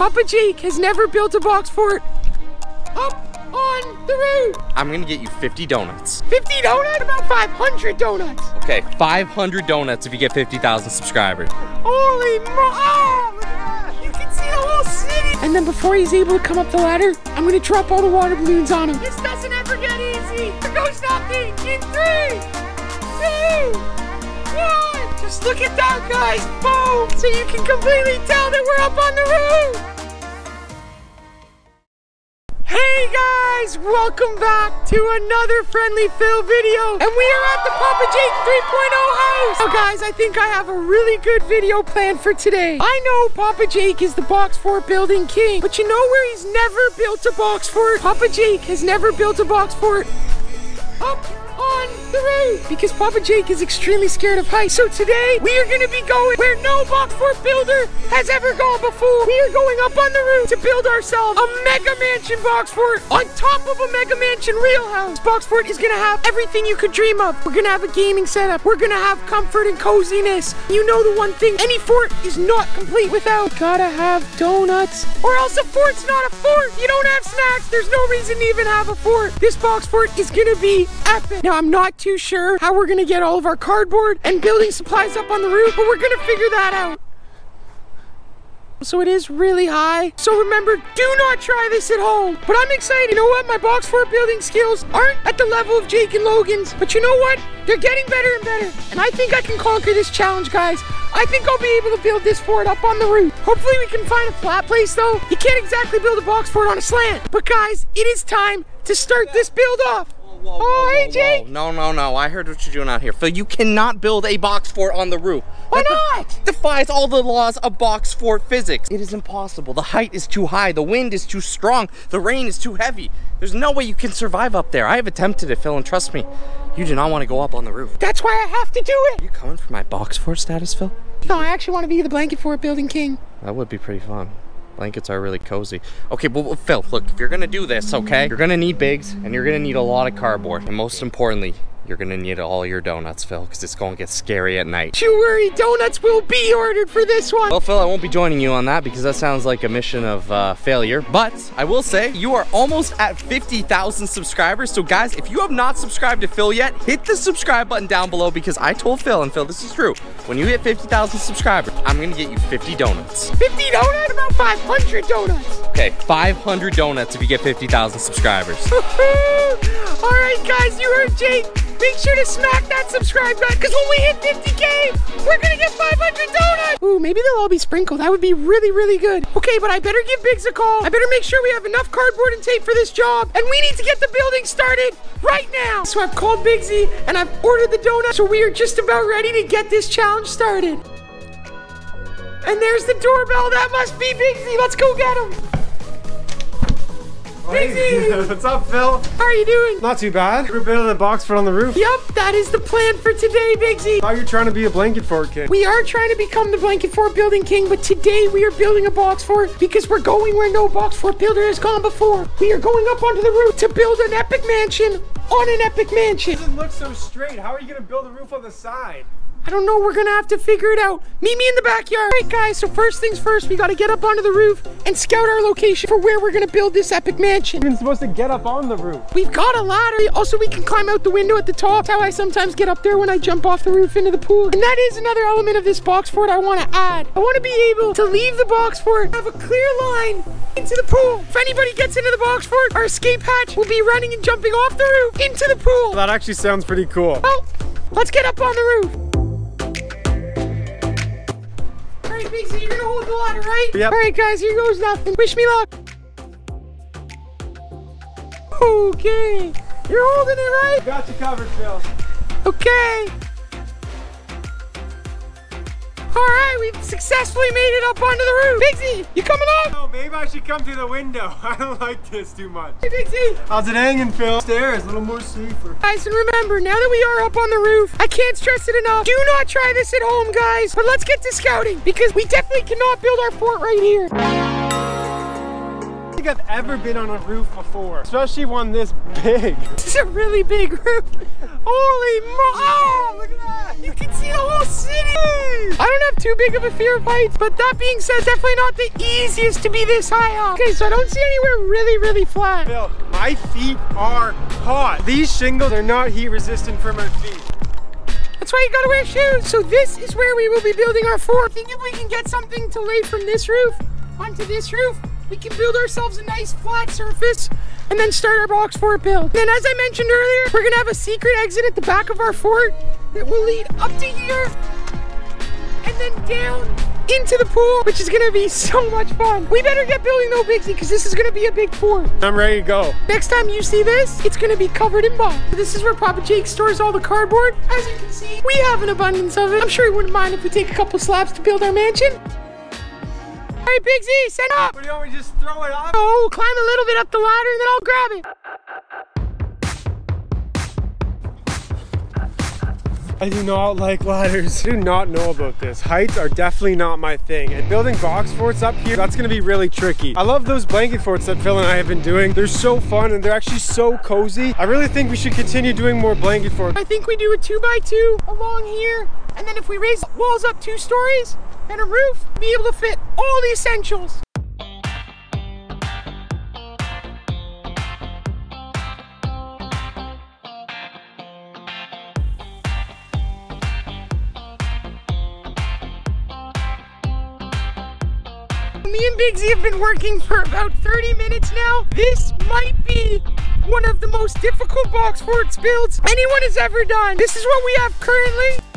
Papa Jake has never built a box fort up on the roof. I'm gonna get you 50 donuts. 50 donuts? About 500 donuts. Okay, 500 donuts if you get 50,000 subscribers. Holy mo- oh. You can see the whole city. And then before he's able to come up the ladder, I'm gonna drop all the water balloons on him. This doesn't ever get easy. Here goes nothing in three, two, one. Just look at that, guys. Boom. So you can completely tell that we're up on the roof. Guys, welcome back to another Friendly Phil video. And we are at the Papa Jake 3.0 house. Now guys, I think I have a really good video planned for today. I know Papa Jake is the box fort building king, but you know where he's never built a box fort? Papa Jake has never built a box fort up on roof because Papa Jake is extremely scared of heights. So today we are going to be going where no box fort builder has ever gone before. We are going up on the roof to build ourselves a mega mansion box fort on top of a mega mansion real house. Box fort is going to have everything you could dream of. We're going to have a gaming setup. We're going to have comfort and coziness. You know the one thing any fort is not complete without. Gotta have donuts or else a fort's not a fort. You don't have snacks. There's no reason to even have a fort. This box fort is going to be epic. Now, I'm not too sure how we're gonna get all of our cardboard and building supplies up on the roof, but we're gonna figure that out. So it is really high. So remember, do not try this at home. But I'm excited. You know what? My box fort building skills aren't at the level of Jake and Logan's. But you know what? They're getting better and better. And I think I can conquer this challenge, guys. I think I'll be able to build this fort up on the roof. Hopefully we can find a flat place though. You can't exactly build a box fort on a slant. But guys, it is time to start this build off. Whoa, oh, hey, Jake. No, no, no. I heard what you're doing out here. Phil, you cannot build a box fort on the roof. Why That not? defies all the laws of box fort physics. It is impossible. The height is too high. The wind is too strong. The rain is too heavy. There's no way you can survive up there. I have attempted it, Phil, and trust me, you do not want to go up on the roof. That's why I have to do it. Are you coming for my box fort status, Phil? No, I actually want to be the blanket fort building king. That would be pretty fun. Blankets are really cozy. Okay, well, well, Phil, look, if you're gonna do this, okay, you're gonna need Biggs and you're gonna need a lot of cardboard. And most importantly, you're gonna need all your donuts, Phil, because it's gonna get scary at night. Don't you worry, donuts will be ordered for this one. Well, Phil, I won't be joining you on that because that sounds like a mission of uh, failure. But I will say you are almost at 50,000 subscribers. So, guys, if you have not subscribed to Phil yet, hit the subscribe button down below because I told Phil, and Phil, this is true. When you hit 50,000 subscribers, I'm gonna get you 50 donuts. 50 donuts? About 500 donuts. Okay, 500 donuts if you get 50,000 subscribers. All right, guys, you heard Jake. Make sure to smack that subscribe button because when we hit 50K, we're to get 500 donuts. Ooh, maybe they'll all be sprinkled. That would be really, really good. Okay, but I better give Biggs a call. I better make sure we have enough cardboard and tape for this job. And we need to get the building started right now. So I've called Biggsy and I've ordered the donuts. So we are just about ready to get this challenge started. And there's the doorbell. That must be Biggsy. Let's go get him. Biggsy, What's up, Phil? how are you doing? Not too bad. We're building a box fort on the roof. Yep, that is the plan for today, Biggsy. How are you trying to be a blanket fort kid? We are trying to become the blanket fort building king, but today we are building a box fort because we're going where no box fort builder has gone before. We are going up onto the roof to build an epic mansion on an epic mansion. doesn't look so straight. How are you gonna build a roof on the side? I don't know, we're gonna have to figure it out. Meet me in the backyard. All right, guys, so first things first, we gotta get up onto the roof and scout our location for where we're gonna build this epic mansion. You're supposed to get up on the roof. We've got a ladder. Also, we can climb out the window at the top. That's how I sometimes get up there when I jump off the roof into the pool. And that is another element of this box fort I want to add. I want to be able to leave the box fort, have a clear line into the pool. If anybody gets into the box fort, our escape hatch will be running and jumping off the roof into the pool. That actually sounds pretty cool. Well, let's get up on the roof. All right, Biggsy, you're gonna hold the ladder, right? Yep. All right, guys, here goes nothing. Wish me luck. Okay, you're holding it right. Got you covered, Phil. Okay. All right, we've successfully made it up onto the roof. Biggsy, you coming up? Oh, maybe I should come through the window. I don't like this too much. Hey, Biggsy. How's it hanging, Phil? Stairs, a little more safer. Guys, and remember, now that we are up on the roof, I can't stress it enough. Do not try this at home, guys. But let's get to scouting because we definitely cannot build our fort right here. Think I've ever been on a roof before, especially one this big. This is a really big roof. Holy mo- oh, look at that. You can see the whole city. I don't have too big of a fear of heights, but that being said, definitely not the easiest to be this high up. Okay, so I don't see anywhere really, really flat. Phil, my feet are hot. These shingles are not heat resistant for my feet. That's why you gotta wear shoes. So this is where we will be building our fort. I think if we can get something to lay from this roof onto this roof, we can build ourselves a nice flat surface and then start our box fort build. Then as I mentioned earlier, we're gonna have a secret exit at the back of our fort that will lead up to here and then down into the pool, which is gonna be so much fun. We better get building though, Biggsy, because this is gonna be a big fort. I'm ready to go. Next time you see this, it's gonna be covered in bob. This is where Papa Jake stores all the cardboard. As you can see, we have an abundance of it. I'm sure he wouldn't mind if we take a couple slabs to build our mansion. All right, Biggsy, send up. What do you want me to just throw it up? Oh, climb a little bit up the ladder and then I'll grab it. I do not like ladders. I do not know about this. Heights are definitely not my thing. And building box forts up here, that's gonna be really tricky. I love those blanket forts that Phil and I have been doing. They're so fun and they're actually so cozy. I really think we should continue doing more blanket forts. I think we do a two by two along here. And then if we raise walls up two stories and a roof, be able to fit all the essentials. Me and Biggsy have been working for about 30 minutes now. This might be one of the most difficult box forts builds anyone has ever done. This is what we have currently.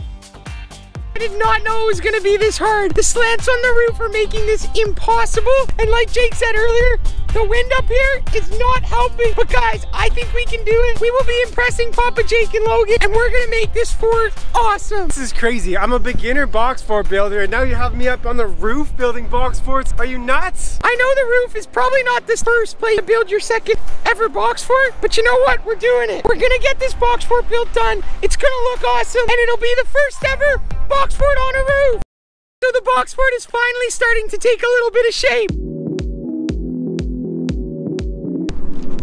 I did not know it was gonna be this hard. The slants on the roof are making this impossible. And like Jake said earlier, the wind up here is not helping. But guys, I think we can do it. We will be impressing Papa Jake and Logan, and we're gonna make this fort awesome. This is crazy. I'm a beginner box fort builder and now you have me up on the roof building box forts. Are you nuts? I know the roof is probably not the first place to build your second ever box fort, but you know what? We're doing it. We're gonna get this box fort built done. It's gonna look awesome, and it'll be the first ever box fort on a roof. So the box fort is finally starting to take a little bit of shape.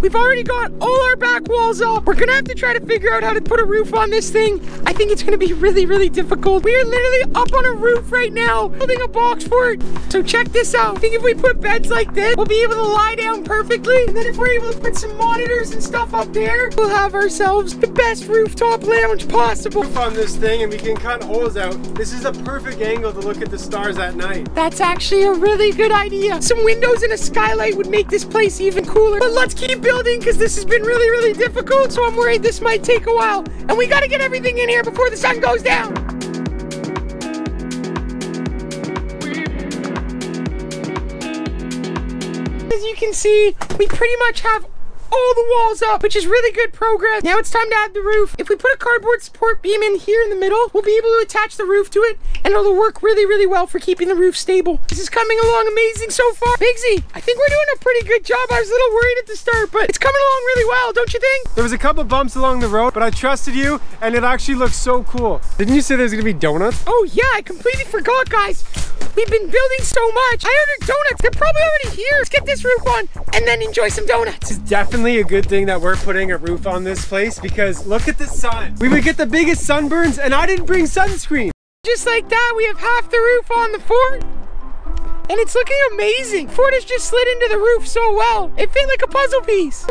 We've already got all our back walls up. We're gonna have to try to figure out how to put a roof on this thing. I think it's gonna be really, really difficult. We are literally up on a roof right now, building a box fort. So check this out. I think if we put beds like this, we'll be able to lie down perfectly. And then if we're able to put some monitors and stuff up there, we'll have ourselves the best rooftop lounge possible. on this thing and we can cut holes out. This is a perfect angle to look at the stars at night. That's actually a really good idea. Some windows and a skylight would make this place even cooler. But let's keep building because this has been really, really difficult. So I'm worried this might take a while. And we got to get everything in here before the sun goes down. As you can see, we pretty much have all the walls up, which is really good progress. Now it's time to add the roof. If we put a cardboard support beam in here in the middle, we'll be able to attach the roof to it, and it'll work really, really well for keeping the roof stable. This is coming along amazing so far. Biggsy, I think we're doing a pretty good job. I was a little worried at the start, but it's coming along really well, don't you think? There was a couple bumps along the road, but I trusted you and it actually looks so cool. Didn't you say there's gonna be donuts? Oh yeah, I completely forgot, guys. We've been building so much. I ordered donuts. They're probably already here. Let's get this roof on and then enjoy some donuts. It's definitely a good thing that we're putting a roof on this place because look at the sun. We would get the biggest sunburns and I didn't bring sunscreen. Just like that, we have half the roof on the fort. And it's looking amazing. Fort has just slid into the roof so well. It fit like a puzzle piece.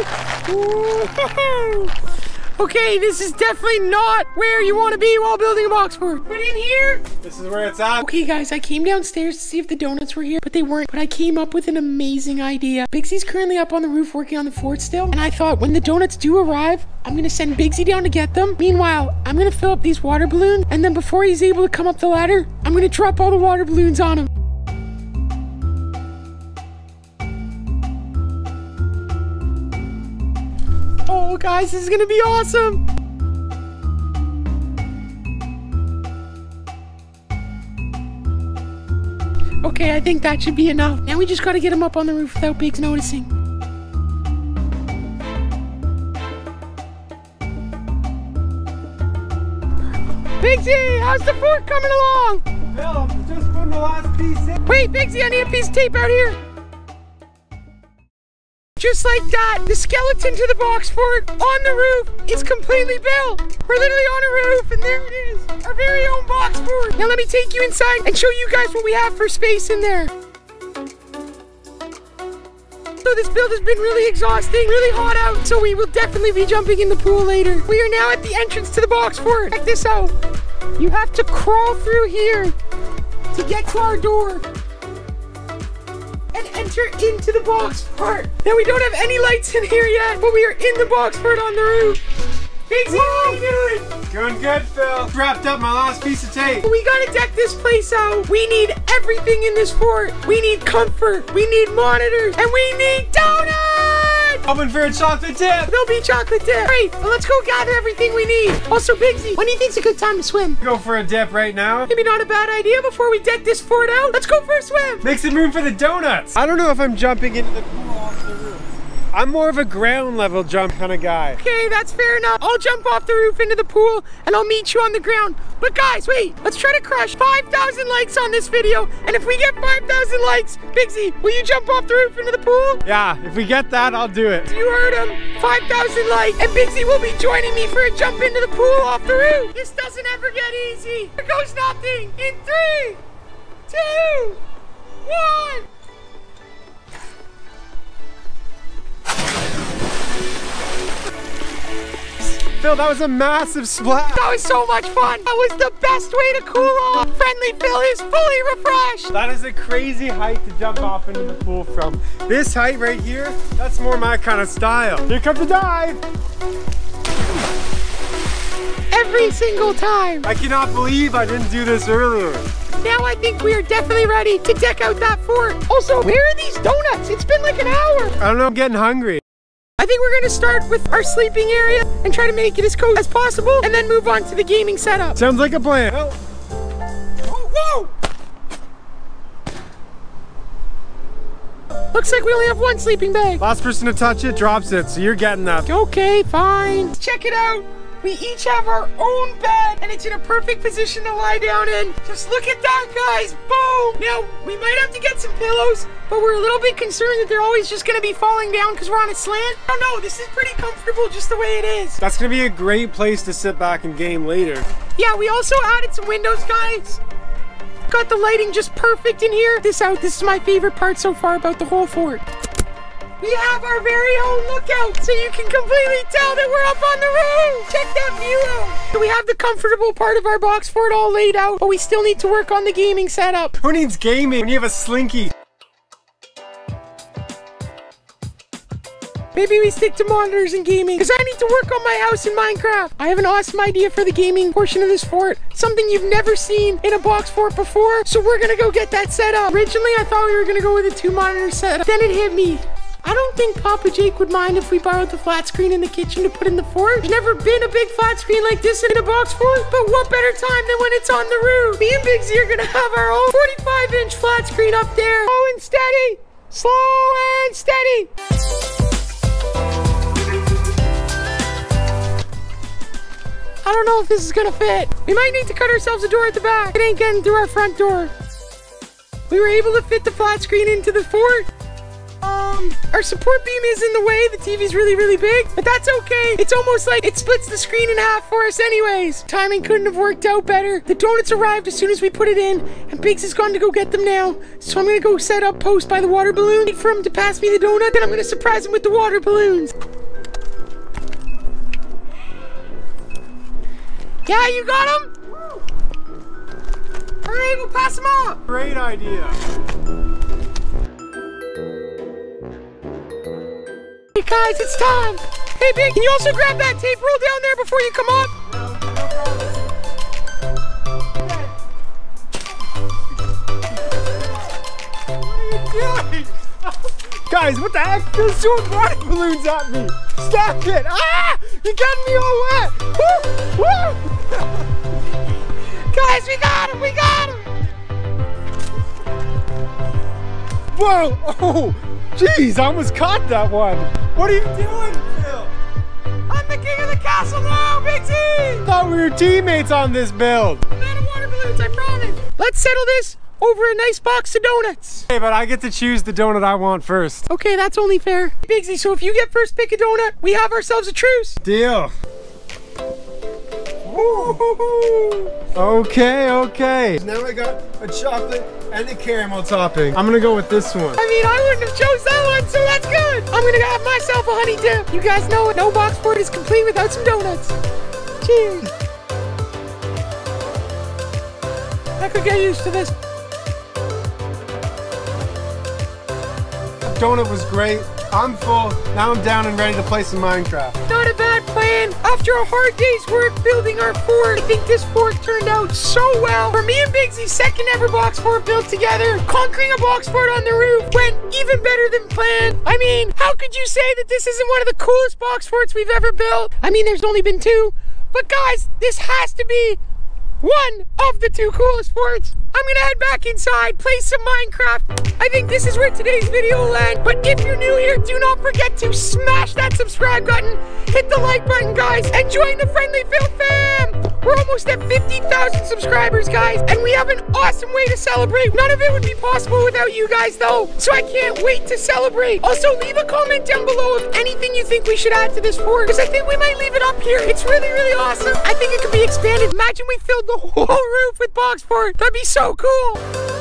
Okay, this is definitely not where you want to be while building a box fort. But in here, This is where it's at. Okay, guys, I came downstairs to see if the donuts were here, but they weren't. But I came up with an amazing idea. Biggsy's currently up on the roof working on the fort still, and I thought when the donuts do arrive, I'm gonna send Biggsy down to get them. Meanwhile, I'm gonna fill up these water balloons, and then before he's able to come up the ladder, I'm gonna drop all the water balloons on him. Guys, this is gonna be awesome. Okay, I think that should be enough. Now we just gotta get him up on the roof without Biggs noticing. Biggsy, how's the fort coming along? Phil, just putting the last piece in. Wait, Biggsy, I need a piece of tape out here. Just like that, the skeleton to the box fort on the roof is completely built. We're literally on a roof, and there it is, our very own box fort. Now let me take you inside and show you guys what we have for space in there. So this build has been really exhausting, really hot out, so we will definitely be jumping in the pool later. We are now at the entrance to the box fort. Check this out. You have to crawl through here to get to our door and enter into the box fort. Now we don't have any lights in here yet, but we are in the box fort on the roof. Biggsy, how you doing? Doing good, Phil. Wrapped up my last piece of tape. We gotta deck this place out. We need everything in this fort. We need comfort. We need monitors. And we need donuts! Hoping for a chocolate dip. There'll be chocolate dip. Great. Well, let's go gather everything we need. Also, Biggsy, when do you think's a good time to swim? Go for a dip right now. Maybe not a bad idea before we deck this fort out. Let's go for a swim. Make some room for the donuts. I don't know if I'm jumping into the pool off the roof. I'm more of a ground level jump kind of guy. Okay, that's fair enough. I'll jump off the roof into the pool and I'll meet you on the ground. But guys, wait, let's try to crush 5,000 likes on this video. And if we get 5,000 likes, Biggsy, will you jump off the roof into the pool? Yeah, if we get that, I'll do it. You heard him. 5,000 likes. And Biggsy will be joining me for a jump into the pool off the roof. This doesn't ever get easy. Here goes nothing. In three, two, Phil, that was a massive splash. That was so much fun. That was the best way to cool off. Friendly Phil is fully refreshed. That is a crazy height to jump off into the pool from. This height right here, that's more my kind of style. Here comes the dive. Every single time. I cannot believe I didn't do this earlier. Now I think we are definitely ready to deck out that fort. Also, where are these donuts? It's been like an hour. I don't know, I'm getting hungry. I think we're gonna start with our sleeping area and try to make it as cozy as possible and then move on to the gaming setup. Sounds like a plan. Oh, Oh, whoa! Looks like we only have one sleeping bag. last person to touch it drops it, so you're getting that. Okay, fine. Check it out. We each have our own bed, and it's in a perfect position to lie down in. Just look at that, guys. Boom. Now, we might have to get some pillows, but we're a little bit concerned that they're always just going to be falling down because we're on a slant. Oh, I don't know. This is pretty comfortable just the way it is. That's gonna be a great place to sit back and game later. Yeah, we also added some windows, guys. Got the lighting just perfect in here. This out. This is my favorite part so far about the whole fort. We have our very own lookout, so you can completely tell that we're up on the roof. Check that view out. So we have the comfortable part of our box fort all laid out, but we still need to work on the gaming setup. Who needs gaming when you have a slinky? Maybe we stick to monitors and gaming, because I need to work on my house in Minecraft. I have an awesome idea for the gaming portion of this fort. Something you've never seen in a box fort before, so we're gonna go get that set up. Originally, I thought we were gonna go with a two monitor setup. Then it hit me. I don't think Papa Jake would mind if we borrowed the flat screen in the kitchen to put in the fort. There's never been a big flat screen like this in a box fort, but what better time than when it's on the roof? Me and Biggsy are gonna have our own 45 inch flat screen up there. Slow and steady, slow and steady. I don't know if this is gonna fit. We might need to cut ourselves a door at the back. It ain't getting through our front door. We were able to fit the flat screen into the fort. Um, our support beam is in the way. The TV's really, really big, but that's okay. It's almost like it splits the screen in half for us anyways. Timing couldn't have worked out better. The donuts arrived as soon as we put it in, and Biggs has gone to go get them now. So I'm gonna go set up post by the water balloon, wait for him to pass me the donut, then I'm gonna surprise him with the water balloons. Yeah, you got him? Right, we'll pass him off. Great idea. Guys, it's time. Hey Big, can you also grab that tape roll down there before you come up? Guys, what the heck? There's shooting water balloons at me. Stop it. Ah! You're getting me all wet. Woo! Woo! Guys, we got him, we got him. Whoa! Oh! Jeez, I almost caught that one. What are you doing, Phil? I'm the king of the castle now, Big T. thought we were teammates on this build. I'm out of water balloons, I promise. Let's settle this over a nice box of donuts. Hey, but I get to choose the donut I want first. Okay, that's only fair. Biggsy, so if you get first pick a donut, we have ourselves a truce. Deal. Okay, okay. Now I got a chocolate and a caramel topping. I'm gonna go with this one. I mean, I wouldn't have chose that one, so that's good. I'm gonna have myself a honey dip. You guys know it. No box fort is complete without some donuts. Cheers. I could get used to this. Donut was great. I'm full. Now I'm down and ready to play some Minecraft. Not a bad plan. After a hard day's work building our fort, I think this fort turned out so well. For me and Biggsy's second ever box fort built together, conquering a box fort on the roof went even better than planned. I mean, how could you say that this isn't one of the coolest box forts we've ever built? I mean, there's only been two, but guys, this has to be one of the two coolest forts. I'm gonna head back inside, play some Minecraft. I think this is where today's video will end. But if you're new here, do not forget to smash that subscribe button, hit the like button, guys, and join the Friendly Phil fam. We're almost at 50,000 subscribers, guys, and we have an awesome way to celebrate. None of it would be possible without you guys, though, so I can't wait to celebrate. Also, leave a comment down below of anything you think we should add to this fort, because I think we might leave it up here. It's really, really awesome. I think it could be expanded. Imagine we filled the whole roof with box fort. That'd be so cool.